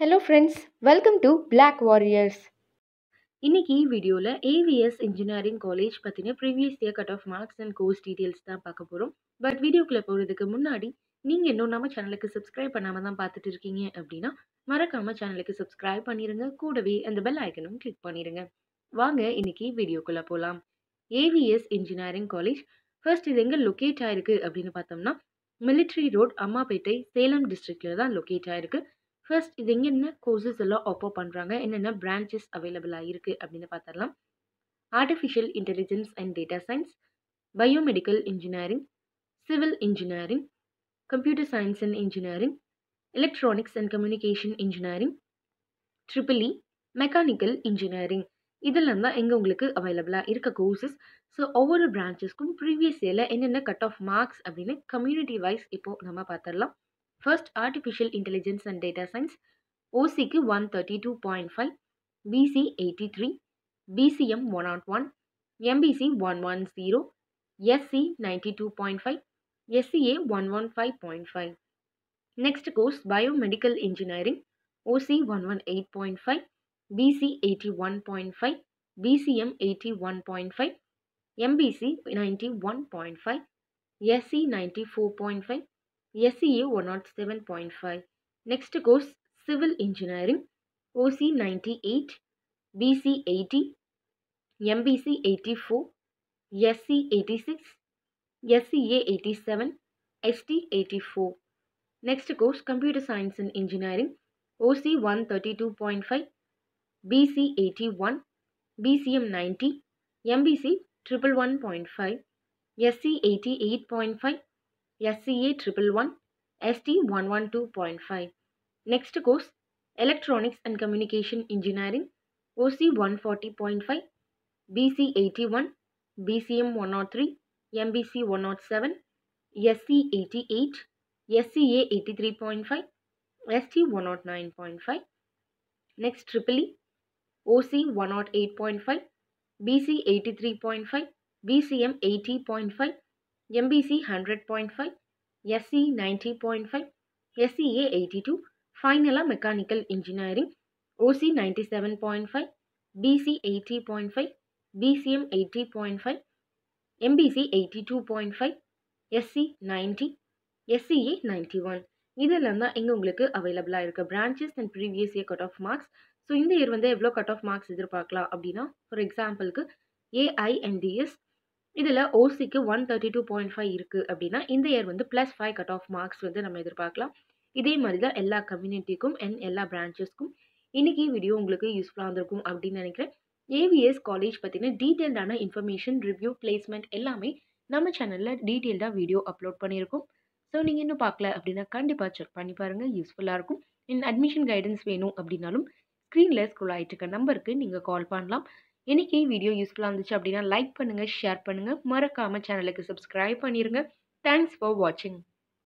Hello friends welcome to black warriors இன்றைக்கி வீடியோவில் AVS engineering college பற்றின previous year cut off marks and course details தான் பார்க்க போகிறோம் பட் வீடியோக்குள்ளே போகிறதுக்கு முன்னாடி நீங்கள் இன்னும் நம்ம சேனலுக்கு சப்ஸ்கிரைப் பண்ணாமல் தான் பார்த்துட்டு இருக்கீங்க அப்படின்னா மறக்காமல் சேனலுக்கு சப்ஸ்கிரைப் பண்ணிடுங்க கூடவே அந்த பெல் ஐக்கனும் கிளிக் பண்ணிடுங்க வாங்க இன்னைக்கு வீடியோக்குள்ளே போகலாம் ஏவிஎஸ் இன்ஜினியரிங் காலேஜ் ஃபர்ஸ்ட் இது எங்கே லொக்கேட் ஆயிருக்கு அப்படின்னு பார்த்தோம்னா மிலிட்ரி ரோட் அம்மாப்பேட்டை சேலம் டிஸ்ட்ரிக்டில் தான் லொக்கேட் ஆயிருக்கு. ஃபர்ஸ்ட் இது எங்கே என்ன கோர்சஸ் எல்லாம் ஆஃபர் பண்ணுறாங்க என்னென்ன பிரான்ச்சஸ் அவைலபிளாக இருக்குது அப்படின்னு பார்த்துடலாம் artificial intelligence and data science biomedical engineering civil engineering computer science and engineering electronics and communication engineering triple E mechanical engineering இதெல்லாம் தான் எங்கே உங்களுக்கு அவைலபிளாக இருக்க கோர்சஸ் ஸோ ஒவ்வொரு பிரான்ச்சஸ்க்கும் ப்ரீவியஸ் இயரில் என்னென்ன கட் ஆஃப் மார்க்ஸ் அப்படின்னு கம்யூனிட்டி வைஸ் இப்போது நம்ம பார்த்துடலாம் first artificial intelligence and data science ஓசிக்கு one thirty two point five PC eighty three PCM one naught one MBC one one zero SC ninety two point five SCA one one five point five next course biomedical engineering OC one one eight point five PC eighty one point five PCM eighty one point five MBC ninety one point five SC ninety four point five SCA 107.5. Next course Civil Engineering OC 98, BC 80, MBC 84, SC 86, SCA 87, ST 84. Next course Computer Science and Engineering OC 132.5, BC 81, BCM 90, MBC 111.5, SC 88.5, SCA 111, ST 112.5. Next course Electronics and Communication Engineering OC 140.5, BC 81, BCM 103, MBC 107, SC 88, SCA 83.5, ST 109.5. Next triple E, OC 108.5, BC 83.5, BCM 80.5, MBC hundred point five SC ninety point five SCA eighty two ஃபைனலாக mechanical engineering OC ninety seven point five BC eighty point five BCM eighty point five MBC eighty two point five SC ninety SCA ninety one இதெல்லாம் தான் இங்கே உங்களுக்கு அவைலபிளாக இருக்குது branches and previous year cut off marks so இந்த year வந்து எவ்வளோ cut off marks எதிர்பார்க்கலாம் அப்படின்னா ஃபார் எக்ஸாம்பிளுக்கு ஏஐஎன்டிஎஸ் இதில் ஓசிக்கு one thirty two point five இருக்குது அப்படின்னா இந்த இயர் வந்து plus five cut off marks வந்து நம்ம எதிர்பார்க்கலாம். இதே மாதிரி தான் எல்லா கம்யூனிட்டிக்கும் அண்ட் எல்லா பிரான்ச்சஸ்க்கும் இன்றைக்கி வீடியோ உங்களுக்கு யூஸ்ஃபுல்லாக இருந்திருக்கும் அப்படின்னு நினைக்கிறேன். ஏவிஎஸ் காலேஜ் பற்றின டீட்டெயில்டான இன்ஃபர்மேஷன் ரிவ்யூ பிளேஸ்மெண்ட் எல்லாமே நம்ம சேனலில் டீட்டெயில்டாக வீடியோ அப்லோட் பண்ணியிருக்கோம். ஸோ நீங்கள் இன்னும் பார்க்கல அப்படின்னா கண்டிப்பாக செக் பண்ணி பாருங்கள் யூஸ்ஃபுல்லாக இருக்கும். இன் அட்மிஷன் கைடன்ஸ் வேணும் அப்படின்னாலும் ஸ்க்ரீனில் ஸ்க்ரோல் ஆகிட்டு இருக்க நம்பருக்கு நீங்கள் கால் பண்ணலாம். இன்றைக்கி வீடியோ யூஸ்ஃபுல்லாக இருந்துச்சு அப்படின்னா லைக் பண்ணுங்கள் ஷேர் பண்ணுங்கள் மறக்காமல் சேனலுக்கு சப்ஸ்கிரைப் பண்ணிடுங்க தேங்க்ஸ் ஃபார் வாட்சிங்